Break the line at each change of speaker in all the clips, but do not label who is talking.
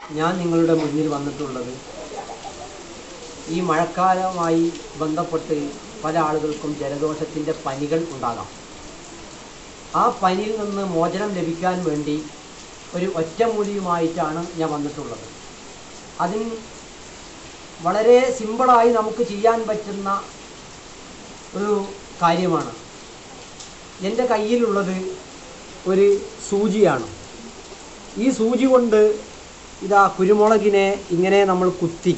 ഞാൻ നിങ്ങളുടെ മുന്നിൽ വന്നിട്ടുള്ളത്. ഈ മഴക്കാലവുമായി ബന്ധപ്പെട്ട് പല ആളുകൾക്കും ജലദോഷത്തിന്റെ പനികൾ ഉണ്ടാകാം. ആ പനിയിൽ നിന്ന് മോചനം ലഭിക്കാൻ വേണ്ടി ഒരു ഒറ്റമൂലിയുമായിട്ടാണ് ഞാൻ വന്നിട്ടുള്ളത്. അതിന് വളരെ സിമ്പിളായി നമുക്ക് ചെയ്യാൻ പറ്റുന്ന ഒരു കാര്യമാണ്. എന്റെ കയ്യിലുള്ളത് ഒരു സൂചിയാണ്. ഈ സൂചി കൊണ്ട് ഇതാ കുരുമുളകിനെ ഇങ്ങനെ നമ്മൾ കുത്തി.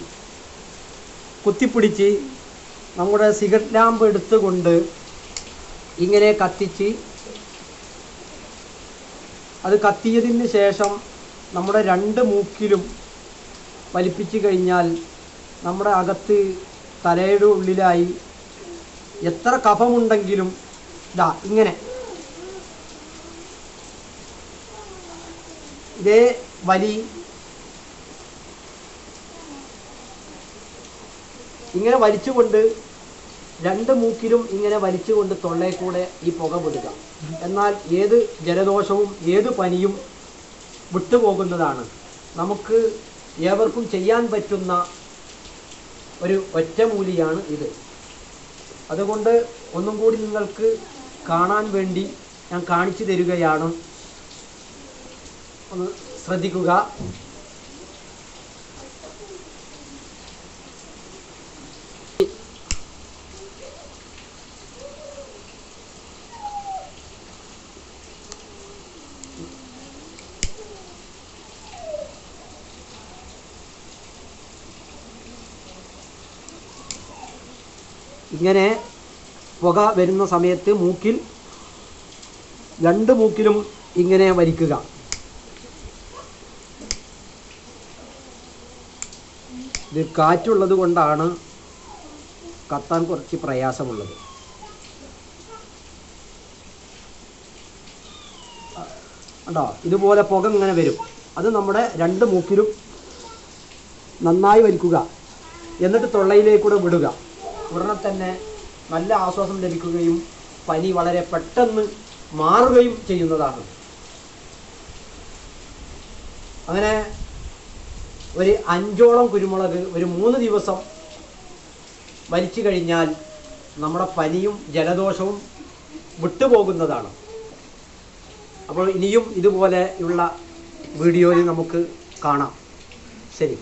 കുത്തിപ്പിടിച്ച് നമ്മുടെ സിഗരറ്റ് ലാമ്പ് എടുത്തുകൊണ്ട് ഇങ്ങനെ കത്തിച്ച് അത് കത്തിയതിന് ശേഷം നമ്മുടെ രണ്ട് മൂക്കിലും വലിപ്പിച്ച് കഴിഞ്ഞാൽ നമ്മുടെ അകത്ത് തലയുടെ ഉള്ളിലായി എത്ര കഫമുണ്ടെങ്കിലും ഇതാ ഇങ്ങനെ. ഇതേ വലി ഇങ്ങനെ വലിച്ചുകൊണ്ട് രണ്ട് മൂക്കിലും ഇങ്ങനെ വലിച്ചുകൊണ്ട് തൊള്ളയിൽ കൂടെ ഈ പുക വിടുക. എന്നാൽ ഏത് ജലദോഷവും ഏത് പനിയും വിട്ടുപോകുന്നതാണ്. നമുക്ക് ഏവർക്കും ചെയ്യാൻ പറ്റുന്ന ഒരു ഒറ്റമൂലിയാണ് ഇത്. അതുകൊണ്ട് ഒന്നും കൂടി നിങ്ങൾക്ക് കാണാൻ വേണ്ടി ഞാൻ കാണിച്ചു തരികയാണ്. ഒന്ന് ശ്രദ്ധിക്കുക. ഇങ്ങനെ പുക വരുന്ന സമയത്ത് മൂക്കിൽ രണ്ട് മൂക്കിലും ഇങ്ങനെ വലിക്കുക. ഇത് കാറ്റുള്ളത് കൊണ്ടാണ് കത്താൻ കുറച്ച് പ്രയാസമുള്ളത്. കണ്ടോ? ഇതുപോലെ പുക ഇങ്ങനെ വരും. അത് നമ്മുടെ രണ്ട് മൂക്കിലും നന്നായി വലിക്കുക. എന്നിട്ട് തൊള്ളയിലേക്കൂടെ വിടുക. ഉടനെ തന്നെ നല്ല ആശ്വാസം ലഭിക്കുകയും പനി വളരെ പെട്ടെന്ന് മാറുകയും ചെയ്യുന്നതാണ്. അങ്ങനെ ഒരു അഞ്ചോളം കുരുമുളക് ഒരു മൂന്ന് ദിവസം വലിച്ചു കഴിഞ്ഞാൽ നമ്മുടെ പനിയും ജലദോഷവും വിട്ടുപോകുന്നതാണ്. അപ്പോൾ ഇനിയും ഇതുപോലെയുള്ള വീഡിയോയിൽ നമുക്ക് കാണാം. ശരി.